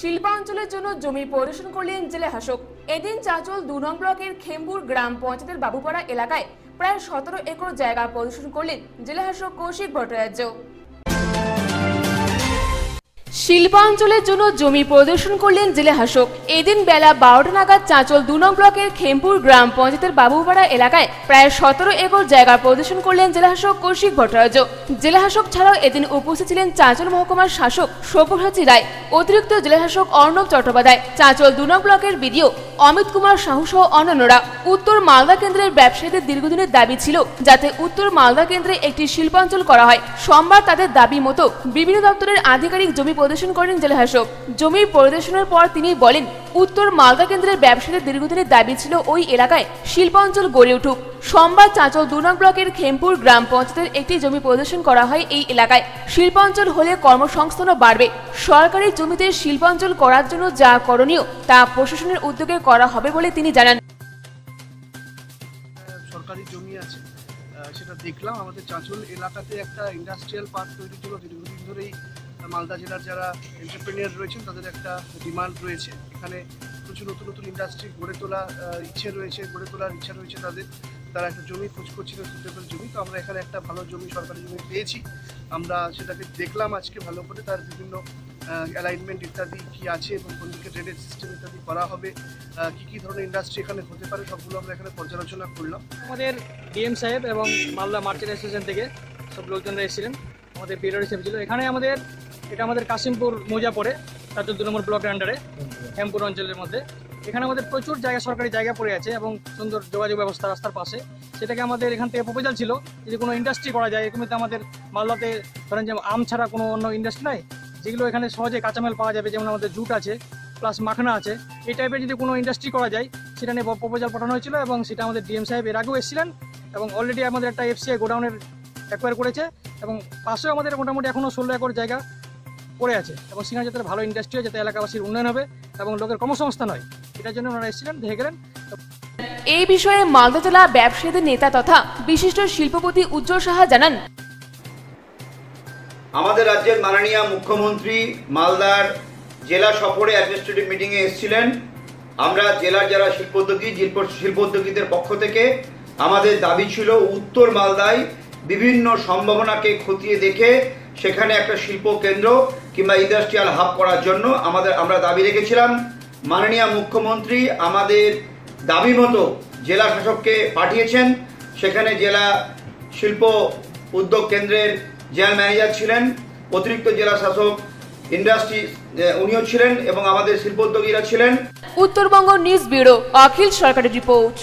শিল্পাঞ্চলের জন্য জমি পরিদর্শন করলেন জেলে হাসক এদিন চাঁচল দু নং ব্লকের খেম্বুর গ্রাম পঞ্চায়েতের বাবুপাড়া এলাকায় প্রায় সতেরো একর জায়গা পরিদর্শন করলেন জেলা হাসক কৌশিক ভট্টাচার্য। শিল্পাঞ্চলের জন্য জমি প্রদর্শন করলেন জেলে হাসক এদিন বেলা বারোটা নাগাদ চাঁচল দু নং ব্লকের খেমপুর গ্রাম পঞ্চায়েতের বাবুপাড়া এলাকায় প্রায় সতেরো একর জায়গা প্রদর্শন করলেন জেলা শাসক কৌশিক ভট্টাচার্য। জেলা শাসক ছাড়াও এদিন উপস্থিত ছিলেন চাঁচল মহকুমার শাসক সব্যসাচী রায়, অতিরিক্ত জেলা শাসক অর্ণব চট্টোপাধ্যায়, চাঁচল দু নং ব্লকের বিডিও অমিত কুমার সাহু সহ অন্যান্যরা। উত্তর মালদা কেন্দ্রের ব্যবসায়ীদের দীর্ঘদিনের দাবি ছিল যাতে উত্তর মালদা কেন্দ্রে একটি শিল্পাঞ্চল করা হয়। সোমবার তাদের দাবি মতো বিভিন্ন দপ্তরের আধিকারিক জমি পরিদর্শন করেন জেলাশাসক জমি পরিদর্শনের পর তিনি বলেন, উত্তর মালদা কেন্দ্রের ব্যবসায়ীদের দীর্ঘদিনের দাবি ছিল ওই এলাকায় শিল্পাঞ্চল গড়ে উঠুক। সোমবার চাঁচল দুনক ব্লকের খেমপুর গ্রাম পঞ্চায়েতের একটি জমি পরিদর্শন করা হয় এই এলাকায়। শিল্পাঞ্চল হলে কর্মসংস্থানও বাড়বে। সরকারি জমিতে শিল্পাঞ্চল করার জন্য যা করণীয় তা প্রশাসনের উদ্যোগে করা হবে বলে তিনি জানান। সরকারি জমি আছে। সেটা দেখলাম। আমাদের চাঁচল এলাকাতে একটা ইন্ডাস্ট্রিয়াল পার্ক তৈরির জন্য দীর্ঘদিন ধরেই মালদা জেলার যারা এন্টারপ্রেনিয়ার রয়েছেন, তাদের একটা ডিমান্ড রয়েছে। এখানে প্রচুর নতুন নতুন ইন্ডাস্ট্রি গড়ে তোলা ইচ্ছে রয়েছে, গড়ে তোলার ইচ্ছা রয়েছে তাদের। তারা একটা জমি খোঁজ করছিল সুটেবল জমি। তো আমরা এখানে একটা ভালো জমি, সরকারি জমি পেয়েছি। আমরা সেটাকে দেখলাম আজকে ভালো করে। তার বিভিন্ন অ্যালাইনমেন্ট ইত্যাদি কি আছে এবং কোন দিকে ড্রেনেজ সিস্টেম ইত্যাদি করা হবে কি কি ধরনের ইন্ডাস্ট্রি এখানে হতে পারে, সবগুলো আমরা এখানে পর্যালোচনা করলাম। আমাদের ডিএম সাহেব এবং মালদা মার্চেন্ট অ্যাসোসিয়েশন থেকে সব লোকজনরা এসেছিলেন। আমাদের পিরিয়ড হিসেবে ছিল। এখানে আমাদের এটা আমাদের কাশিমপুর মৌজা পড়ে তার দু নম্বর ব্লকের আন্ডারে হেমপুর অঞ্চলের মধ্যে। এখানে আমাদের প্রচুর জায়গা, সরকারি জায়গা পড়ে আছে এবং সুন্দর যোগাযোগ ব্যবস্থা রাস্তার পাশে। সেটাকে আমাদের এখান থেকে প্রপোজাল ছিল, যদি কোনো ইন্ডাস্ট্রি করা যায় এরকম আমাদের মালদাতে ধরেন যে আম ছাড়া কোনো অন্য ইন্ডাস্ট্রি নাই, যেগুলো এখানে সহজে কাঁচামাল পাওয়া যাবে, যেমন আমাদের জুট আছে প্লাস মাখনা আছে। এই টাইপের যদি কোনো ইন্ডাস্ট্রি করা যায়, সেটা নিয়ে প্রপোজাল পাঠানো হয়েছিল এবং সেটা আমাদের ডিএম সাহেব এর আগেও এসেছিলেন এবং অলরেডি আমাদের একটা এফসিআই গোডাউনের অ্যাকোয়ার করেছে এবং পাশেও আমাদের মোটামুটি এখনও ষোলো একর জায়গা পড়ে আছে। এবং সেখানে যাতে ভালো ইন্ডাস্ট্রি হয় যাতে এলাকাবাসীর উন্নয়ন হবে এবং লোকের কর্মসংস্থান হয় এটার জন্য ওনারা এসেছিলেন দেখে গেলেন। এই বিষয়ে মালদা জেলা ব্যবসায়ীদের নেতা তথা বিশিষ্ট শিল্পপতি উজ্জ্বল সাহা জানান। আমাদের রাজ্যের মাননীয় মুখ্যমন্ত্রী মালদার জেলা সফরে অ্যাডমিনিস্ট্রেটিভ মিটিংয়ে এসেছিলেন। আমরা জেলার যারা শিল্পোদ্যোগী শিল্প শিল্পোদ্যোগীদের পক্ষ থেকে আমাদের দাবি ছিল উত্তর মালদায় বিভিন্ন সম্ভাবনাকে খতিয়ে দেখে সেখানে একটা শিল্প কেন্দ্র কিংবা ইন্ডাস্ট্রিয়াল হাব করার জন্য আমাদের, আমরা দাবি রেখেছিলাম। মাননীয় মুখ্যমন্ত্রী আমাদের দাবি মতো জেলা শাসককে পাঠিয়েছেন। সেখানে জেলা শিল্প উদ্যোগ কেন্দ্রের জেনারেল ম্যানেজার ছিলেন, অতিরিক্ত জেলা শাসক, ইন্ডাস্ট্রি উনিও ছিলেন এবং আমাদের শিল্পোদ্যোগীরা ছিলেন। উত্তরবঙ্গ নিউজ ব্যুরো, অখিল সরকারি রিপোর্ট।